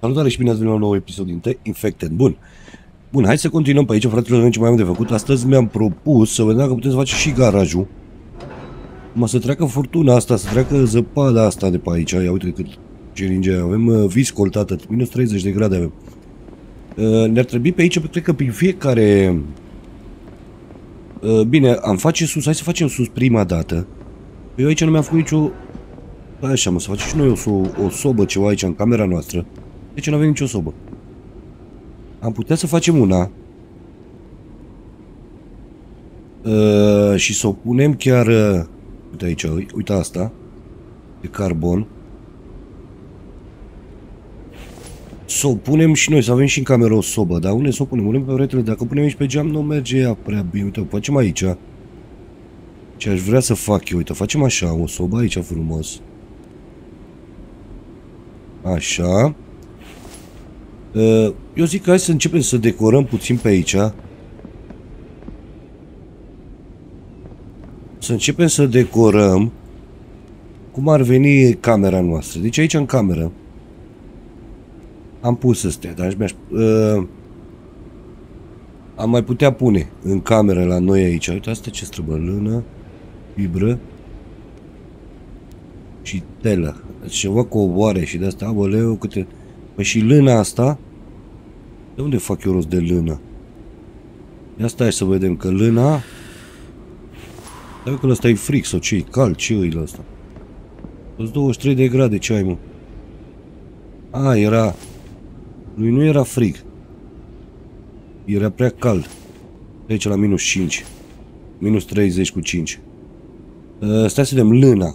Salutare și bine ați venit la un nou episod din The Infected. Bun. Bun, hai să continuăm pe aici, fratele, avem ce mai am de făcut. Astăzi mi-am propus să vedem dacă putem să facem și garajul. Mă să treacă furtuna asta, să treacă zăpada asta de pe aici. Ia uite cât geringe avem. Uh, viscol, tată, minus 30 de grade avem. Uh, ne-ar trebui pe aici, cred că prin fiecare... Uh, bine, am face sus, hai să facem sus prima dată. Eu aici nu mi-am făcut nicio... Așa, mă, să facem și noi o, so o sobă ceva aici în camera noastră. Deci nu avem nicio sobă. Am putea să facem una. Uh, și să o punem chiar... Uh, uite aici, uite asta. De carbon. Să o punem și noi, să avem și în cameră o sobă. Dar unde să o punem? Punem pe retele. Dacă o punem aici pe geam, nu merge ea prea bine. Uite, o facem aici. Ce aș vrea să fac eu. Uite, facem așa, o sobă aici frumos. Așa. Uh, eu zic că hai să începem să decorăm puțin pe aici. Să începem să decorăm cum ar veni camera noastră. Deci aici în cameră am pus astea, dar aș uh, am mai putea pune în cameră la noi aici. Uite, asta ce străbă, lână, fibră și telă. Deci ceva coboare și de asta, abăleu, câte... Păi și lâna asta? De unde fac eu rost de lână? Ia stai să vedem că lâna... Dar că ăsta e fric sau ce e cald, ce e ăsta? 23 de grade, ce ai mă? A, era... Lui nu era frig. Era prea cald. Aici la minus 5. Minus 30 cu 5. Uh, stai să vedem lâna.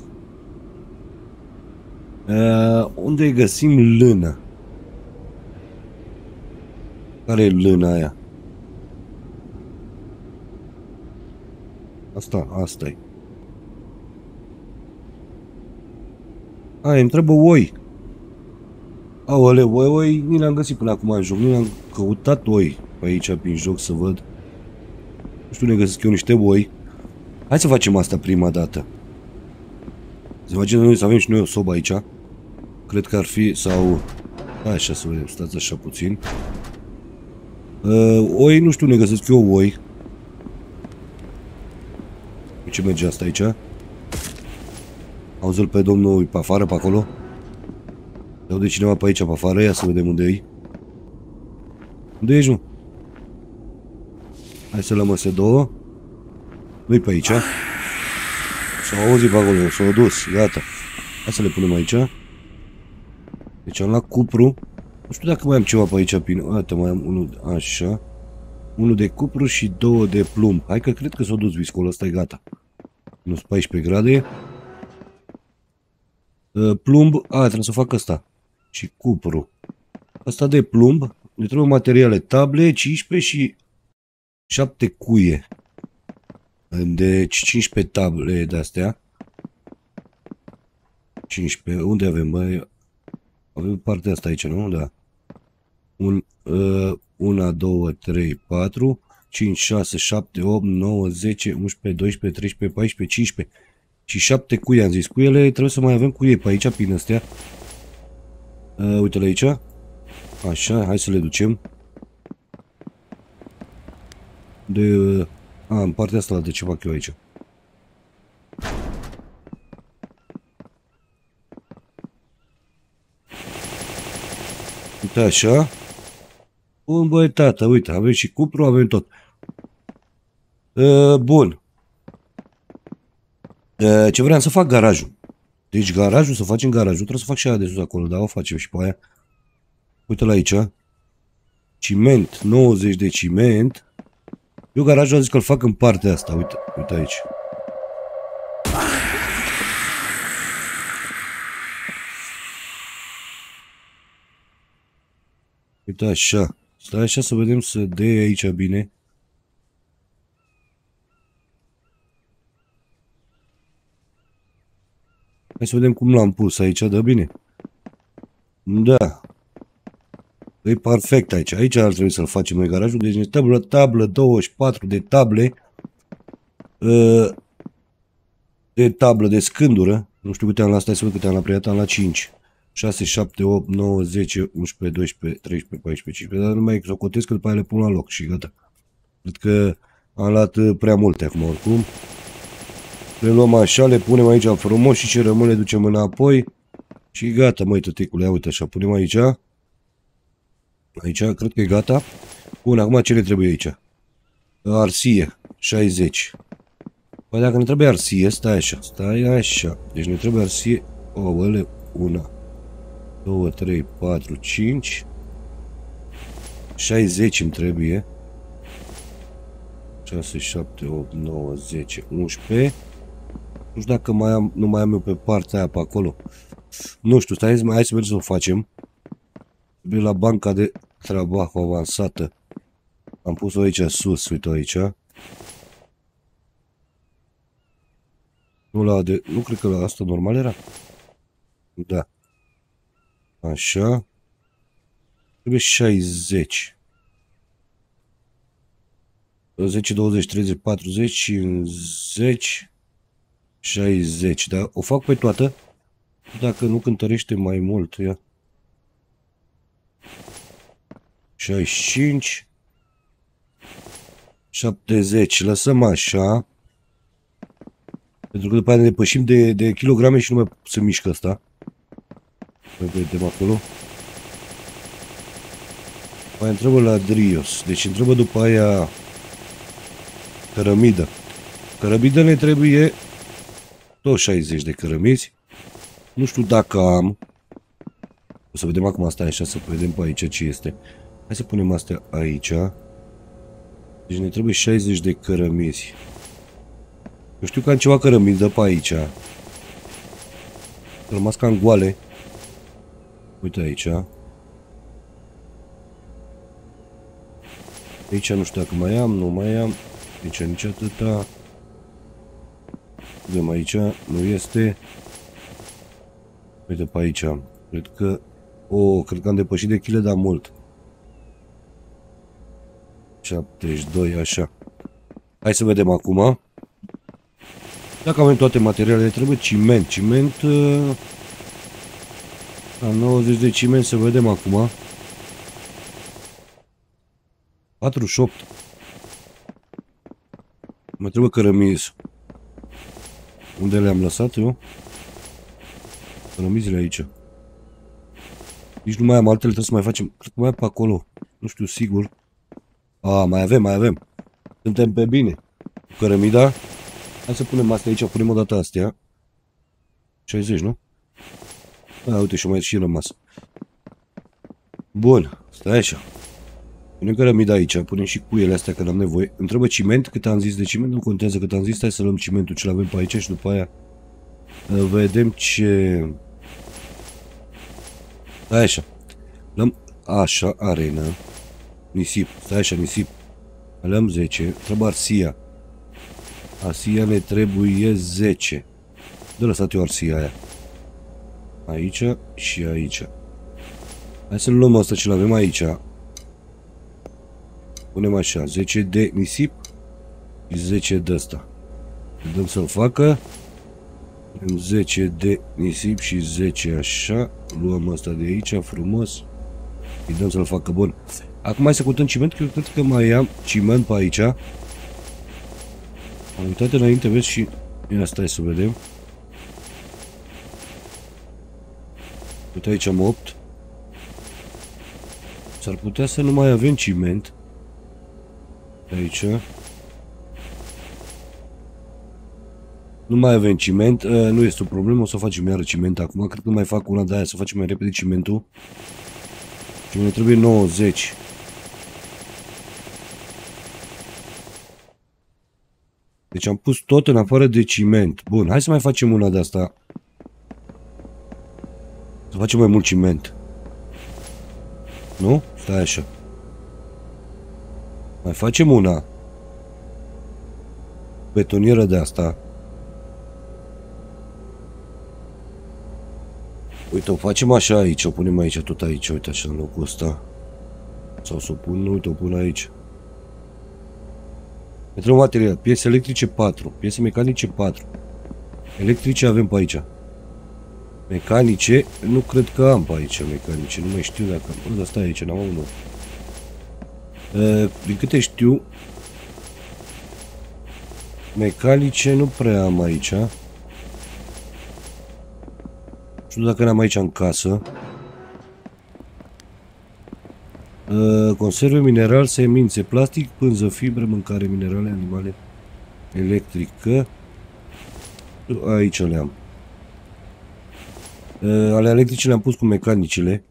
Uh, unde găsim lână? Care e lâna aia? Asta, asta e. A, îmi trebuie oi. Aole, oi, oi, nu le-am găsit până acum în joc. Nu le-am căutat oi pe aici, prin joc, să văd. Nu știu, ne găsesc eu niște oi. Hai să facem asta prima dată. Să facem noi, să avem și noi o sobă aici. Cred că ar fi, sau... Așa să vedem, stați așa puțin. Uh, oi, nu știu, ne găsesc eu oi. Ce merge asta aici? Auzi-l pe domnul pe afară, pe acolo? Dau de cineva pe aici, pe afară, ia să vedem unde e. Unde ești, nu? Hai să lămăse două. Nu-i pe aici. S-au auzit pe acolo, s-au dus, gata. Hai să le punem aici. Deci am luat cupru. Nu știu dacă mai am ceva pe aici. Bine. Uite, mai am unul așa. Unul de cupru și două de plumb. Hai că cred că s-a dus viscolul ăsta, e gata. Minus 14 grade. Uh, plumb, a, trebuie să fac asta. Și cupru. Asta de plumb. Ne trebuie materiale. Table, 15 și 7 cuie. Deci 15 table de astea. 15. Unde avem, băi? Avem partea asta aici, nu? Da. Un, uh, una, două, trei, patru, 5, 6, 7, 8, 9, 10, 11, 12, 13, 14, 15 și 7 cuie, am zis. Cuiele trebuie să mai avem cuie pe aici, prin astea. Uh, uite-le aici. Așa, hai să le ducem. De... Uh, a, în partea asta de ce fac eu aici. Uite așa. Bun, băi, tată, uite, avem și cupru, avem tot. Uh, bun. Uh, ce vreau să fac garajul. Deci garajul, să facem garajul, trebuie să fac și aia de sus acolo, dar o facem și pe aia. Uite la aici. Ciment, 90 de ciment. Eu garajul a zis că îl fac în partea asta, uite, uite aici. Uite așa. Stai așa să vedem să dea aici bine. Hai să vedem cum l-am pus aici, da bine? Da. E perfect aici. Aici ar trebui să-l facem noi garajul. Deci ne tablă, tablă, 24 de table. Uh, de tablă de scândură. Nu știu câte am la asta, să văd câte am la prieten, am la 5. 6, 7, 8, 9, 10, 11, 12, 13, 14, 15, dar nu mai socotesc că după aia le pun la loc și gata. Cred că am luat uh, prea multe acum oricum. Le luăm așa, le punem aici frumos și ce rămâne ducem înapoi. Și gata, măi, tăticule, ia uite așa, punem aici. Aici, cred că e gata. Bun, acum ce ne trebuie aici? Arsie, 60. Păi dacă ne trebuie arsie, stai așa, stai așa. Deci ne trebuie arsie, ouăle, una, 2, 3, 4, 5. 60 îmi trebuie. 6, 7, 8, 9, 10, 11. Nu știu dacă mai am, nu mai am eu pe partea aia pe acolo. Nu știu, stai, hai să mergem să o facem. Trebuie la banca de trabajo avansată. Am pus-o aici sus, uite aici. Nu la de... Nu cred că la asta normal era? Da. Așa. Trebuie 60. 10, 20, 30, 40, 50, 60. Da? O fac pe toată. Dacă nu cântărește mai mult, ia. 65. 70. Lăsăm așa. Pentru că după aia ne depășim de, de kilograme și nu mai se mișcă asta. Mai vedem acolo. Mai întrebă la Drios. Deci întrebă după aia cărămidă. Cărămidă ne trebuie tot 60 de cărămizi. Nu știu dacă am. O să vedem acum asta așa, să vedem pe aici ce este. Hai să punem astea aici. Deci ne trebuie 60 de cărămizi. Eu știu că am ceva cărămidă pe aici. Rămas cam goale. Uite aici. Aici nu știu dacă mai am, nu mai am. Aici nici atâta. Vedem aici, nu este. Uite pe aici. Cred că... O, oh, cred că am depășit de chile, dar mult. 72, așa. Hai să vedem acum. Dacă avem toate materialele, trebuie ciment. Ciment... Uh... La 90 de ciment să vedem acum. 48. Mai trebuie cărămizi. Unde le-am lăsat eu? Cărămizile aici. Nici nu mai am altele, trebuie să mai facem. Cred că mai pe acolo. Nu știu sigur. A, mai avem, mai avem. Suntem pe bine. Cărămida. Hai să punem astea aici, punem o dată astea. 60, nu? A, uite și mai și rămas. Bun, stai așa. Punem cărămida aici, punem și cuiele astea că n-am nevoie. Întrebă ciment, cât am zis de ciment, nu contează cât am zis, hai să luăm cimentul ce avem pe aici și după aia uh, vedem ce... Stai așa. Luăm așa, arena. Nisip, stai așa, nisip. Luăm 10, trebuie arsia. Arsia ne trebuie 10. De lăsat eu arsia aia. Aici și aici. Hai să luăm asta ce l-avem aici. Punem așa, 10 de nisip și 10 de asta. Dăm să-l facă. Punem 10 de nisip și 10 așa. Luăm asta de aici, frumos. Îi dăm să-l facă bun. Acum hai să cutăm ciment, că eu cred că mai am ciment pe aici. Am uitat înainte, vezi, și... Ia stai să vedem. Uite aici am 8. S-ar putea să nu mai avem ciment. Aici. Nu mai avem ciment, uh, nu este o problemă, o să facem iară ciment acum. Cred că mai fac una de aia, să facem mai repede cimentul. Și ne trebuie 90. Deci am pus tot în afară de ciment. Bun, hai să mai facem una de asta. Să facem mai mult ciment. Nu? Stai așa. Mai facem una. Betonieră de asta. Uite, o facem așa aici, o punem aici, tot aici, uite așa, în locul ăsta. Sau să o pun, uite, o pun aici. Pentru material, piese electrice 4, piese mecanice 4. Electrice avem pe aici. Mecanice, nu cred că am pe aici mecanice, nu mai știu dacă am. Dar stai aici, n-am unul. Uh, din câte știu, mecanice nu prea am aici. Nu știu dacă n-am aici în casă. Uh, conserve mineral, semințe, plastic, pânză, fibre, mâncare, minerale, animale, electrică. Aici le am. Uh, ale electrice le-am pus cu mecanicile.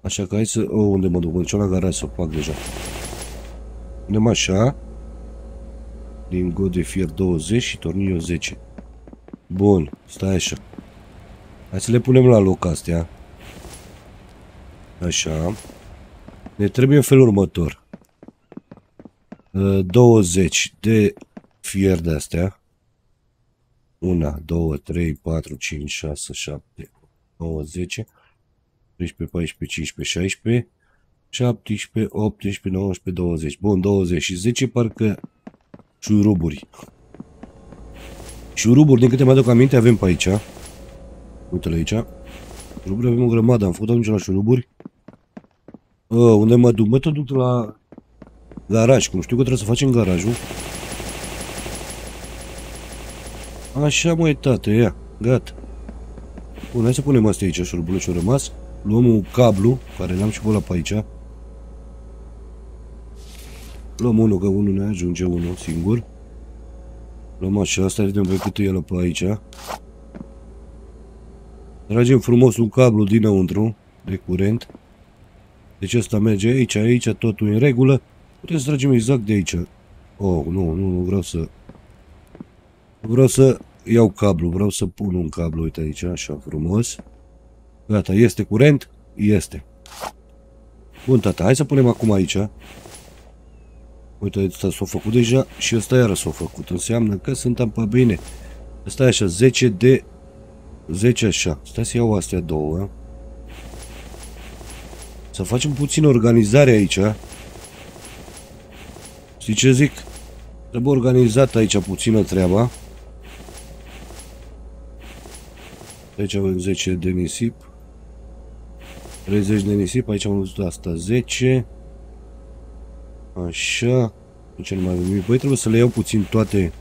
Așa că hai să... Oh, unde mă duc? Mă duc la garaj să o fac deja. Punem așa. Din de fier 20 și tornillo 10. Bun, stai așa. Hai să le punem la loc astea. Așa. Ne trebuie în felul următor. 20 de fier de astea. 1, 2, 3, 4, 5, 6, 7, 9, 10, 13, 14, 15, 16, 17, 18, 19, 20. Bun, 20 și 10 parcă șuruburi. Șuruburi, din câte mă aduc aminte, avem pe aici. Uite-le aici. Șuruburi avem o grămadă. Am făcut atunci la șuruburi. Uh, unde mă duc? Mă tot duc la garaj, cum știu că trebuie să facem garajul. Așa măi, tată, ia, gata. Bun, hai să punem astea aici, șurubule și-au rămas. Luăm un cablu, care l-am și pe pe aici. Luăm unul, că unul ne ajunge unul singur. Luăm așa, asta vedem pe cât e pe aici. Tragem frumos un cablu dinăuntru, de curent. Deci asta merge aici, aici, totul în regulă. Putem să tragem exact de aici. Oh, nu, nu, nu vreau să... Vreau să iau cablu, vreau să pun un cablu, uite aici, așa, frumos. Gata, este curent? Este. Bun, tata, hai să punem acum aici. Uite, ăsta s-a făcut deja și ăsta iară s-a făcut. Înseamnă că suntem pe bine. Ăsta e așa, 10 de... 10 așa. Stai să iau astea două. Să facem puțin organizare aici. Știi ce zic? Trebuie organizat aici puțină treaba. Aici avem 10 de nisip. 30 de nisip, aici am văzut asta 10. Așa. Ce nu mai avem nimic. Băi, trebuie să le iau puțin toate.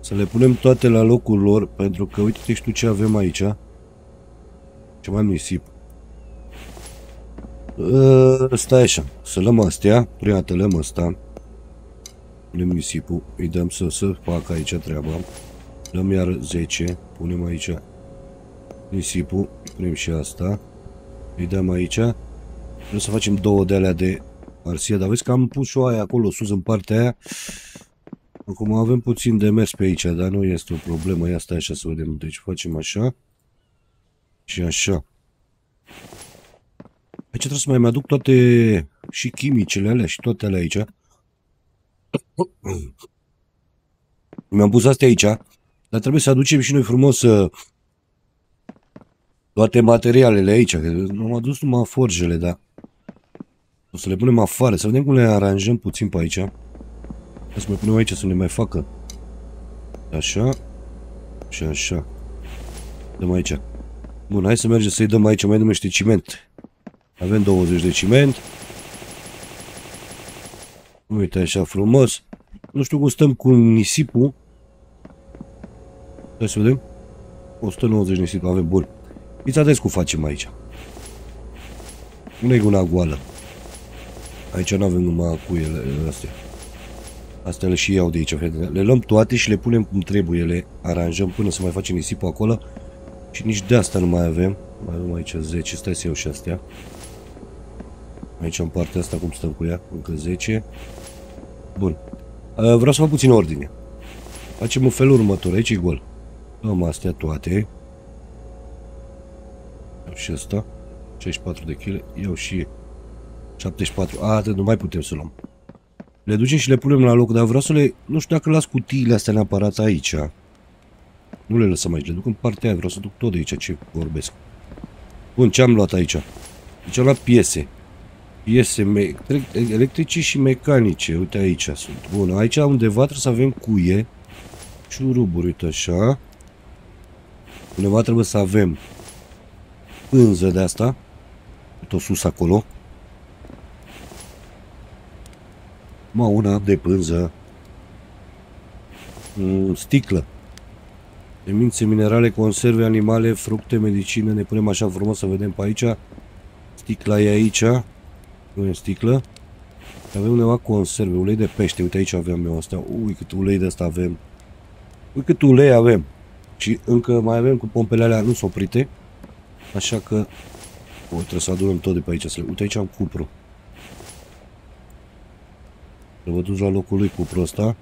Să le punem toate la locul lor, pentru că uite-te și tu ce avem aici. Ce mai am nisip. Uh, stai așa, să luăm astea, prima dată luăm asta. Punem nisipul, îi dăm să, să facă aici treaba. Luăm iar 10, punem aici nisipul, punem și asta. Îi dăm aici. Vreau să facem două de alea de arsia, dar vezi că am pus o aia acolo sus în partea aia. Acum avem puțin de mers pe aici, dar nu este o problemă. Ia stai așa să vedem. Deci facem așa și așa. Aici trebuie să mai aduc toate și chimicele alea și toate alea aici. Mi-am pus astea aici, dar trebuie să aducem și noi frumos uh, toate materialele aici. Nu am adus numai forjele, dar o să le punem afară, să vedem cum le aranjăm puțin pe aici. Hai să mai punem aici să ne mai facă. Așa. Și așa. Dăm aici. Bun, hai să mergem să-i dăm aici, mai numește ciment. Avem 20 de ciment. Uite așa frumos. Nu știu cum stăm cu nisipul. Hai să vedem. 190 nisip avem, bun. Fiți atenți cum facem aici. Nu e una goală. Aici nu avem numai cuiele astea. Astea le și iau de aici, Le luăm toate și le punem cum trebuie, le aranjăm până să mai facem nisipul acolo. Și nici de asta nu mai avem. Mai avem aici 10, stai să iau și astea. Aici în partea asta cum stăm cu ea, încă 10. Bun. Vreau să fac puțin ordine. Facem în felul următor, aici e gol. Am astea toate. Iau și asta. 64 de kg. Iau și 74. A, atât nu mai putem să luăm. Le ducem și le punem la loc, dar vreau să le... Nu știu dacă las cutiile astea neapărat aici. Nu le lăsăm aici, le duc în partea aia, vreau să duc tot de aici ce vorbesc. Bun, ce am luat aici? Deci am luat piese. Piese electrice și mecanice. Uite aici sunt. Bun, aici undeva trebuie să avem cuie. Șuruburi, uite așa. Undeva trebuie să avem pânză de asta. Tot sus acolo. Mă, una de pânză. Mm, sticlă. Semințe, minerale, conserve, animale, fructe, medicină. Ne punem așa frumos să vedem pe aici. Sticla e aici. Nu e sticlă. Avem undeva conserve, ulei de pește. Uite aici aveam eu asta. Ui, cât ulei de asta avem. Ui, cât ulei avem. Și încă mai avem cu pompele alea nu s oprite. Așa că... O, trebuie să adunăm tot de pe aici. Uite aici am cupru. Trebuie dus la locul lui cupru ăsta.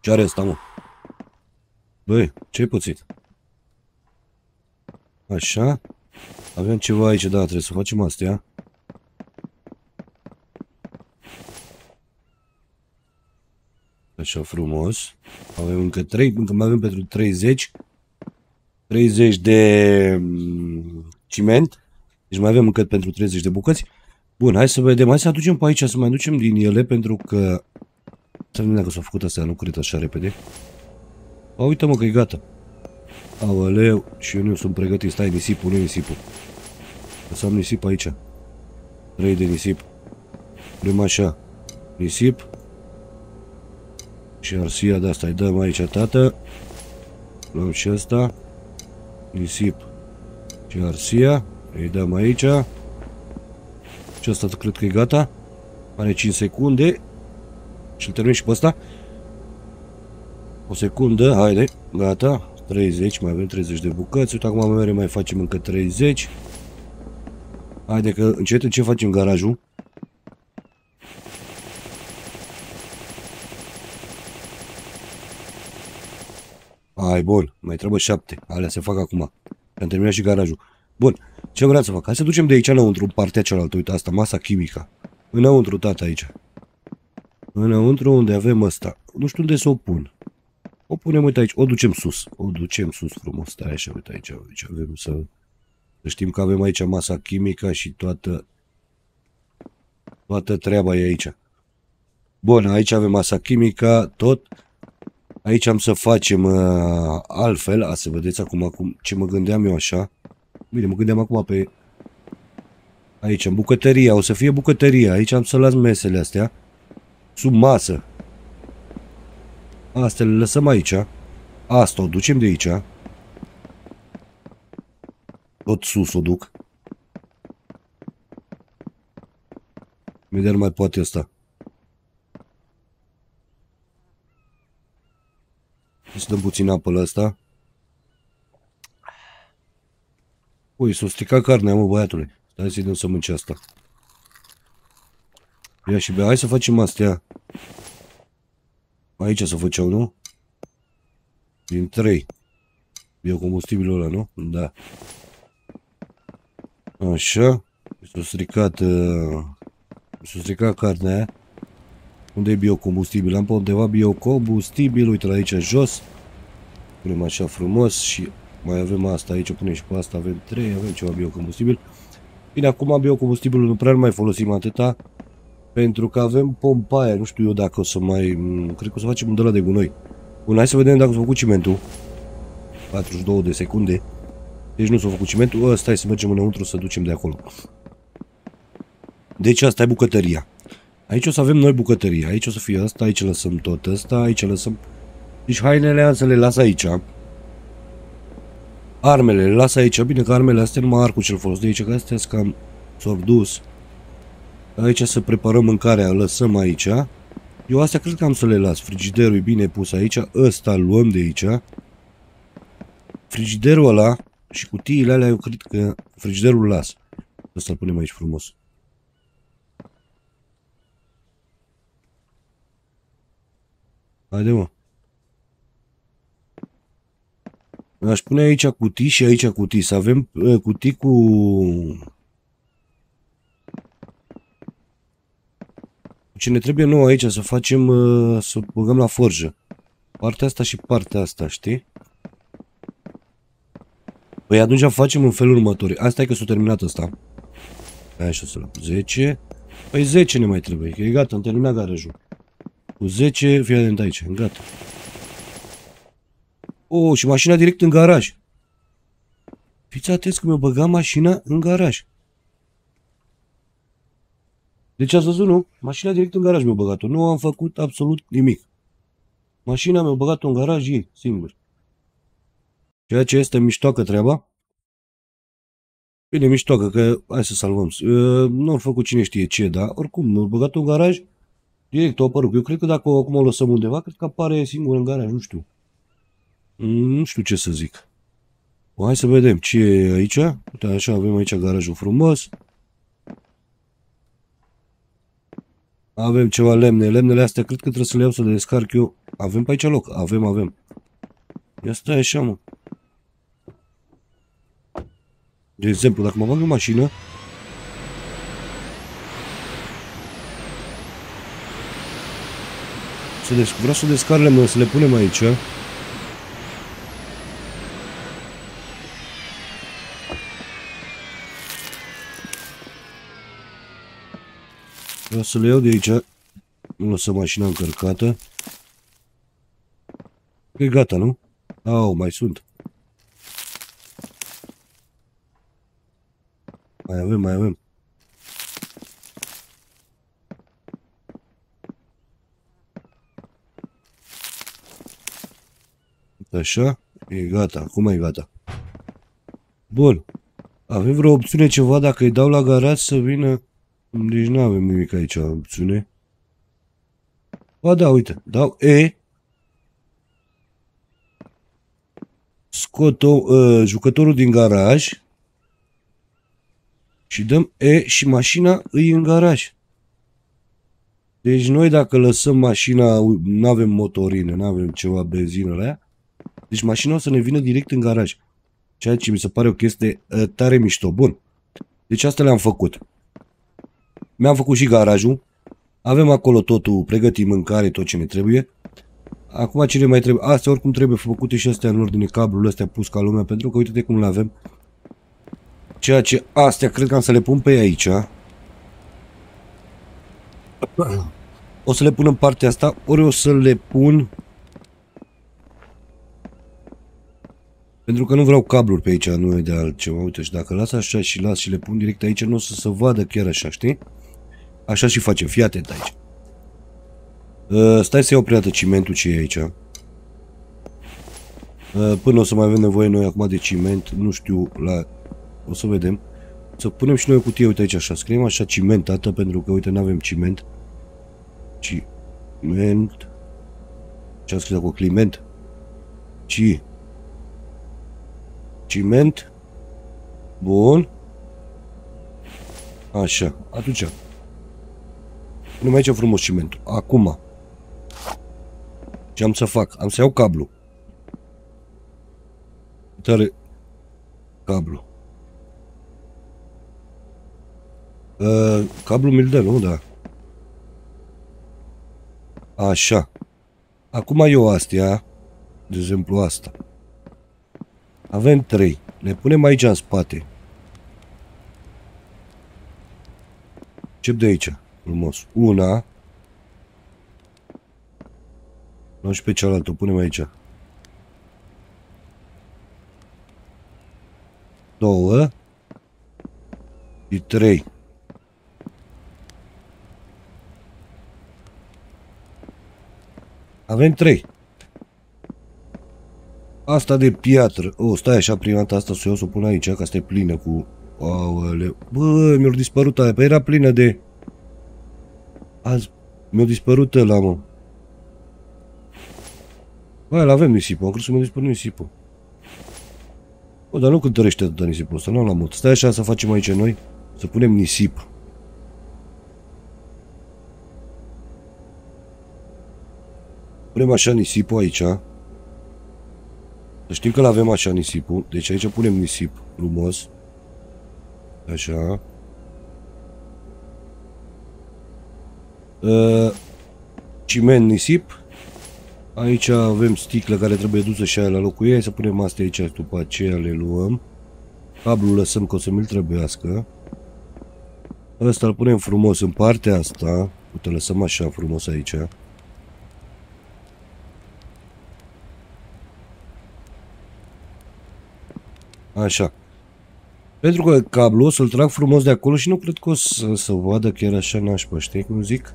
Ce are asta, mă? Băi, ce-ai puțit? Așa. Avem ceva aici, da, trebuie să facem astea. Așa frumos. Avem încă 3, încă mai avem pentru 30. 30 de mm, ciment. Deci mai avem încă pentru 30 de bucăți. Bun, hai să vedem. Hai să aducem pe aici, să mai aducem din ele, pentru că... Să vedem dacă s-au făcut astea, nu cred așa repede. A, uite mă că e gata. Aoleu, și eu nu sunt pregătit. Stai, nisipul, nu nisipul. Lăsăm nisip aici. 3 de nisip. Punem așa. Nisip. Și arsia de asta îi dăm aici, tată. Luăm și asta. Nisip. Și arsia. Îi dăm aici. Și asta cred că e gata. Are 5 secunde. Și îl termin și pe ăsta. O secundă, haide, gata. 30, mai avem 30 de bucăți. Uite, acum mai mai facem încă 30. Haide că încet ce facem garajul. Hai, bun. Mai trebuie șapte. Alea se fac acum. Am terminat și garajul. Bun. Ce vreau să fac? Hai să ducem de aici înăuntru, în partea cealaltă. Uite, asta, masa chimică. Înăuntru, tata, aici. Înăuntru unde avem asta. Nu știu unde să o pun. O punem, uite aici. O ducem sus. O ducem sus frumos. Stai așa, uite aici. Aici avem să... Să știm că avem aici masa chimică și toată... Toată treaba e aici. Bun, aici avem masa chimică, tot. Aici am să facem uh, altfel, a să vedeți acum cum, ce mă gândeam eu așa. Bine, mă gândeam acum pe... Aici, în bucătăria, o să fie bucătăria. Aici am să las mesele astea. Sub masă. Astea le lăsăm aici. Asta o ducem de aici. Tot sus o duc. Vedem mai poate asta. Să dăm puțin apă la asta. Ui, s-o stricat carnea, mă, băiatule. Stai să-i dăm să mânce asta. Ia și bea. Hai să facem astea. Aici să făceau, nu? Din 3. Biocombustibilul ăla, nu? Da. Așa. S-a stricat... Uh, S-a stricat carnea aia. Unde e biocombustibil? Am pe undeva biocombustibil. Uite la aici jos. Punem așa frumos și mai avem asta aici. Punem și pe asta. Avem 3. Avem ceva biocombustibil. Bine, acum biocombustibilul nu prea mai folosim atâta. Pentru că avem pompa aia. Nu știu eu dacă o să mai... Cred că o să facem un de la de gunoi. Bun, hai să vedem dacă s-a făcut cimentul. 42 de secunde. Deci nu s-a făcut cimentul. Ăsta să mergem înăuntru să ducem de acolo. Deci asta e bucătăria. Aici o să avem noi bucătărie. Aici o să fie asta, aici lăsăm tot asta, aici lăsăm... Deci hainele să le las aici. Armele le las aici. Bine că armele astea numai arcul cel folos de aici, că astea sunt cam s dus. Aici să preparăm mâncarea, lăsăm aici. Eu astea cred că am să le las. Frigiderul e bine pus aici. Ăsta luăm de aici. Frigiderul ăla și cutiile alea eu cred că frigiderul las. Ăsta-l punem aici frumos. Haide, mă. Aș pune aici cutii și aici cutii. Să avem uh, cutii cu... Ce ne trebuie nou aici să facem, uh, să băgăm la forjă. Partea asta și partea asta, știi? Păi atunci facem în felul următor. Asta e că s-a terminat asta. Așa să luăm 10. Păi 10 ne mai trebuie, că e gata, am terminat garajul. Cu 10, fii atent aici, gata. Oh, și mașina direct în garaj. Fiți atenți că mi-a băgat mașina în garaj. Deci ați văzut, nu? Mașina direct în garaj mi-a băgat-o. Nu am făcut absolut nimic. Mașina mi-a băgat-o în garaj ei, singur. Ceea ce este miștoacă treaba. Bine, miștoacă, că hai să salvăm. Uh, nu au făcut cine știe ce, dar oricum, mi-a băgat-o în garaj. Direct a apărut. Eu cred că dacă acum o lăsăm undeva, cred că apare singur în garaj, nu știu. Mm, nu știu ce să zic. O, hai să vedem ce e aici. Uite, așa avem aici garajul frumos. Avem ceva lemne. Lemnele astea cred că trebuie să le iau să le descarc eu. Avem pe aici loc. Avem, avem. Ia stai așa, mă. De exemplu, dacă mă bag în mașină, să vreau să descarc lemnele, să le punem aici. Vreau să le iau de aici. Nu lăsă mașina încărcată. E gata, nu? Au, mai sunt. Mai avem, mai avem. Așa, e gata, acum e gata. Bun. Avem vreo opțiune ceva dacă îi dau la garaj să vină deci nu avem nimic aici, opțiune. Ba da, uite, dau E. Scot o, uh, jucătorul din garaj. Și dăm E și mașina îi în garaj. Deci noi dacă lăsăm mașina, nu avem motorină, nu avem ceva benzină la ea, deci mașina o să ne vină direct în garaj. Ceea ce mi se pare o chestie uh, tare mișto. Bun. Deci asta le-am făcut. Mi-am făcut și garajul. Avem acolo totul, pregătim mâncare, tot ce ne trebuie. Acum ce ne mai trebuie? Astea oricum trebuie făcute și astea în ordine, cablul astea pus ca lumea, pentru că uite-te cum le avem. Ceea ce astea cred că am să le pun pe aici. O să le pun în partea asta, ori o să le pun Pentru că nu vreau cabluri pe aici, nu e de altceva. Uite, și dacă las așa și las și le pun direct aici, nu o să se vadă chiar așa, știi? Așa și facem, fii atent aici. Uh, stai să iau prima dată cimentul ce e aici. Uh, până o să mai avem nevoie noi acum de ciment, nu știu, la... O să vedem. Să punem și noi o cutie, uite aici așa, scriem așa ciment, tată, pentru că, uite, nu avem ciment. Ciment. Ce am scris acolo? Climent. Ci. Ciment. Bun. Așa, atunci. Punem aici frumos cimentul. Acum. Ce am să fac? Am să iau cablu. Tare cablu. Uh, cablu mi-l dă, nu? Da. Așa. Acum eu astea, de exemplu asta. Avem trei. Le punem aici în spate. Ce de aici frumos. Una. Luăm și pe cealaltă, o punem aici. Două. Și trei. Avem trei. Asta de piatră. O, oh, stai așa prima dată asta să o să o pun aici, că asta e plină cu... Aoleu. Bă, mi-a dispărut aia. Păi era plină de... Azi mi-a dispărut ăla, mă. Bă, l-avem nisipul, am crezut că mi-a dispărut nisipul. Bă, dar nu cântărește atâta nisipul ăsta, nu l-am mult. Stai așa să facem aici noi, să punem nisip. Punem așa nisipul aici. Să știm că l-avem așa nisipul, deci aici punem nisip frumos. Așa. Uh, ciment nisip. Aici avem sticlă care trebuie dusă și aia la locul ei. Să punem astea aici, după aceea le luăm. Cablul lăsăm că o să mi-l trebuiască. Ăsta îl punem frumos în partea asta. Uite, lăsăm așa frumos aici. Așa. Pentru că cablul o să-l trag frumos de acolo și nu cred că o să, să vadă chiar așa nașpa, știi cum zic?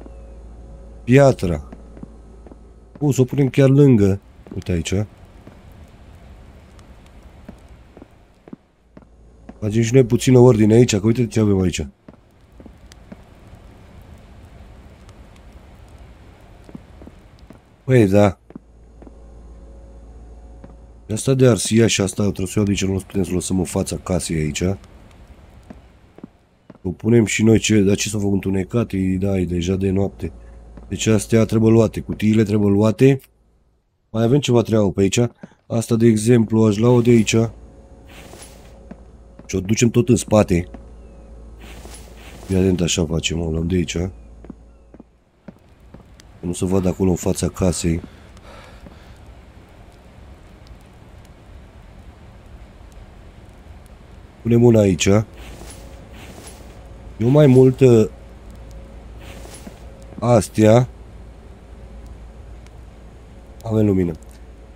Piatra. O să o punem chiar lângă. Uite aici. Facem și noi puțină ordine aici, că uite ce avem aici. Păi, da. Asta de arsia și asta trebuie să o iau de aici, nu putem să lăsăm în fața casei aici. O punem și noi, ce, dar ce s-a făcut întunecat, e, da, e deja de noapte. Deci astea trebuie luate, cutiile trebuie luate. Mai avem ceva treabă pe aici. Asta, de exemplu, aș lua-o de aici. Și o ducem tot în spate. Fii atent, așa facem, o luăm de aici. Nu se vadă acolo în fața casei. Punem una aici. Eu mai mult uh, astea avem lumină.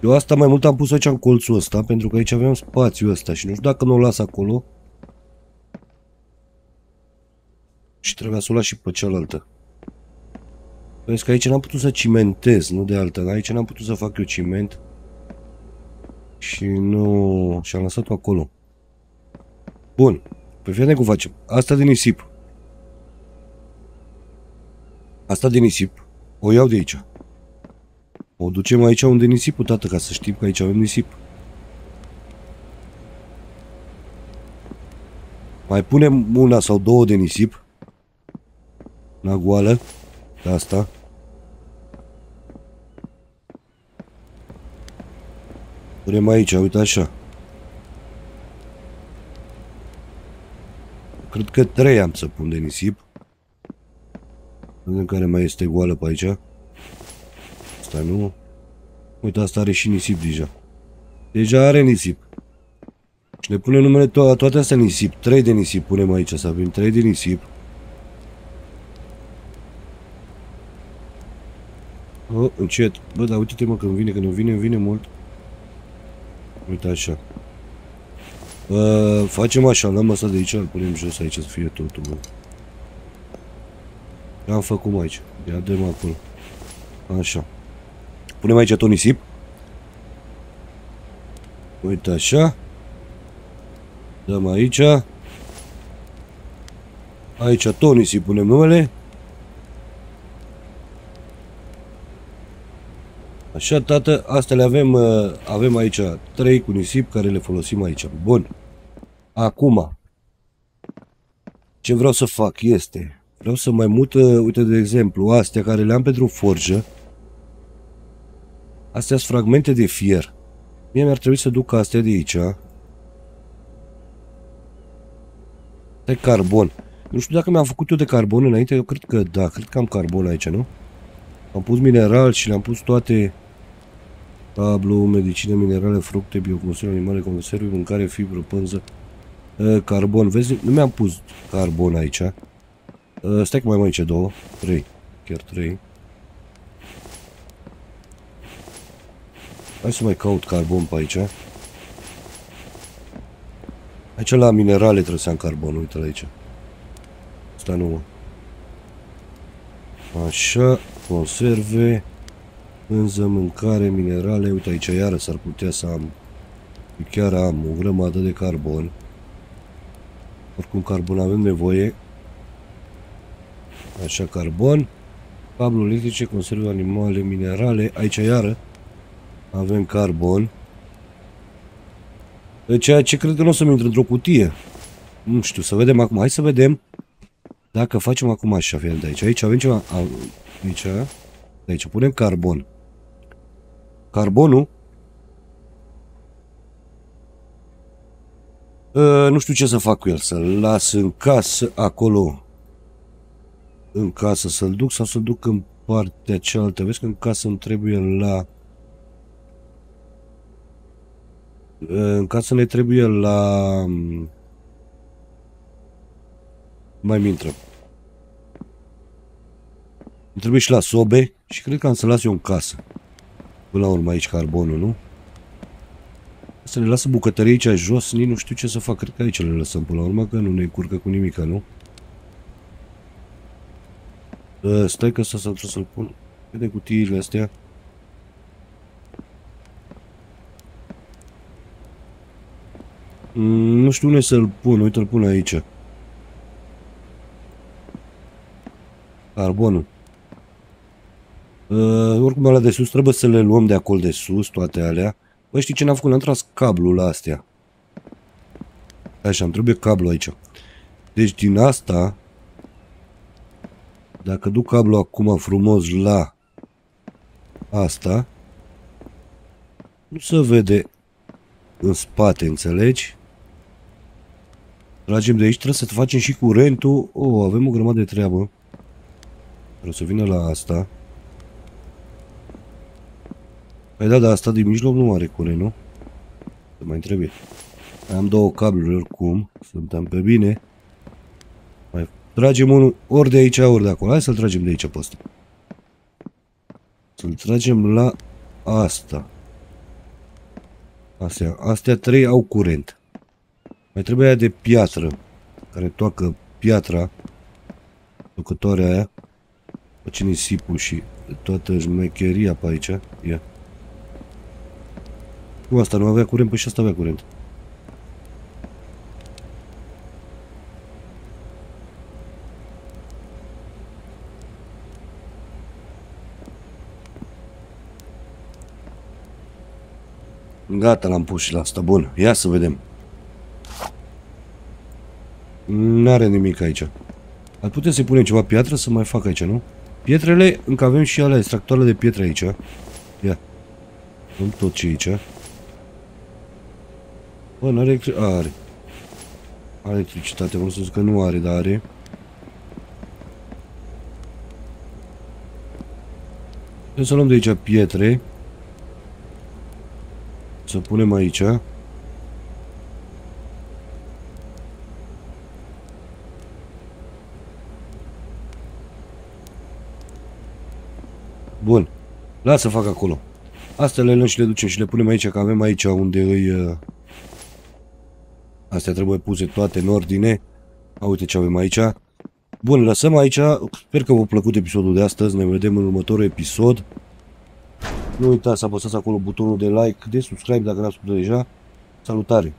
Eu asta mai mult am pus aici în colțul ăsta, pentru că aici avem spațiul ăsta și nu știu dacă nu o las acolo. Și trebuia să o las și pe cealaltă. Vezi că aici n-am putut să cimentez, nu de altă. Aici n-am putut să fac eu ciment. Și nu... Și am lăsat-o acolo. Bun. Păi fii cum facem. Asta de nisip. Asta de nisip. O iau de aici. O ducem aici unde nisipul, tată, ca să știm că aici avem nisip. Mai punem una sau două de nisip. Una goală. De asta. Punem aici, uite așa. Cred că trei am să pun de nisip. Vedem care mai este goală pe aici. Asta nu. Uite, asta are și nisip deja. Deja are nisip. Și ne punem numele to toate astea nisip. Trei de nisip punem aici, să avem trei de nisip. Oh, încet. Bă, dar uite-te mă când vine, când nu vine, vine mult. Uite așa. Uh, facem așa, luăm asta de aici, îl punem jos aici să fie totul, bă. Am făcut aici. Ia dăm acolo. Așa. Punem aici tot nisip. Uite așa. Dăm aici. Aici tot nisip punem numele. Așa, tată, astea le avem, uh, avem aici trei cu nisip care le folosim aici. Bun. Acum, ce vreau să fac este, vreau să mai mut, uh, uite de exemplu, astea care le am pentru forjă, astea sunt fragmente de fier. Mie mi-ar trebui să duc astea de aici. De carbon. Nu știu dacă mi-am făcut eu de carbon înainte, eu cred că da, cred că am carbon aici, nu? Am pus mineral și le-am pus toate Tablu, medicină, minerale, fructe, bioconsum, animale, conserve, mâncare, fibră, pânză, uh, carbon. Vezi, nu mi-am pus carbon aici. Uh, stai că mai am aici două, trei, chiar trei. Hai să mai caut carbon pe aici. Aici la minerale trebuie să am carbon, uite-l aici. Asta nu. Așa, conserve. Pânză, mâncare, minerale, uite aici iară s-ar putea să am, chiar am o grămadă de carbon. Oricum carbon avem nevoie. Așa, carbon. Cablu electrice, conserve animale, minerale. Aici iară avem carbon. Ceea ce cred că nu o să-mi intre într-o cutie. Nu știu, să vedem acum. Hai să vedem dacă facem acum așa, fie de aici. Aici avem ceva... Aici... Aici punem carbon. Carbonul Uh, nu știu ce să fac cu el, să-l las în casă acolo în casă să-l duc sau să-l duc în partea cealaltă. Vezi că în casă îmi trebuie la uh, în casă ne trebuie la mai mi intră. Îmi trebuie și la sobe și cred că am să las eu în casă. Până la urmă aici carbonul, nu? Să le lasă bucătării aici jos, nici nu știu ce să fac. Cred că aici le lăsăm până la urmă, că nu ne curcă cu nimica, nu? Uh, stai că să trebuie să-l pun. Vede cutiile astea. Mm, nu știu unde să-l pun, uite-l pun aici. Carbonul. Uh, oricum alea de sus trebuie să le luăm de acolo de sus, toate alea. Băi, știi ce n-am făcut? N-am tras cablul la astea. Așa, îmi trebuie cablu aici. Deci din asta, dacă duc cablu acum frumos la asta, nu se vede în spate, înțelegi? Tragem de aici, trebuie să facem și curentul. Oh, avem o grămadă de treabă. Vreau să vină la asta. Păi da, dar asta din mijloc nu are curent, nu? Să mai trebuie. Am două cabluri oricum. Suntem pe bine. Mai tragem unul ori de aici, ori de acolo. Hai să-l tragem de aici pe ăsta. Să-l tragem la asta. Astea, astea trei au curent. Mai trebuie aia de piatră. Care toacă piatra. Tocătoarea aia. Face nisipul și toată șmecheria pe aici. Ia. Nu, asta nu avea curent, păi și asta avea curent. Gata, l-am pus și la asta. Bun, ia să vedem. N-are nimic aici. Ar putea să-i punem ceva piatră să mai fac aici, nu? Pietrele, încă avem și alea extractoarele de pietre aici. Ia. Am tot ce aici. Bă, nu are... Are. Are electricitate, vreau să zic că nu are, dar are. Trebuie să luăm de aici pietre. Să punem aici. Bun. Lasă să fac acolo. Astea le luăm și le ducem și le punem aici, că avem aici unde îi... Uh... Astea trebuie puse toate în ordine. A, uite ce avem aici. Bun, lăsăm aici. Sper că v-a plăcut episodul de astăzi. Ne vedem în următorul episod. Nu uitați să apăsați acolo butonul de like, de subscribe dacă n-ați făcut deja. Salutare!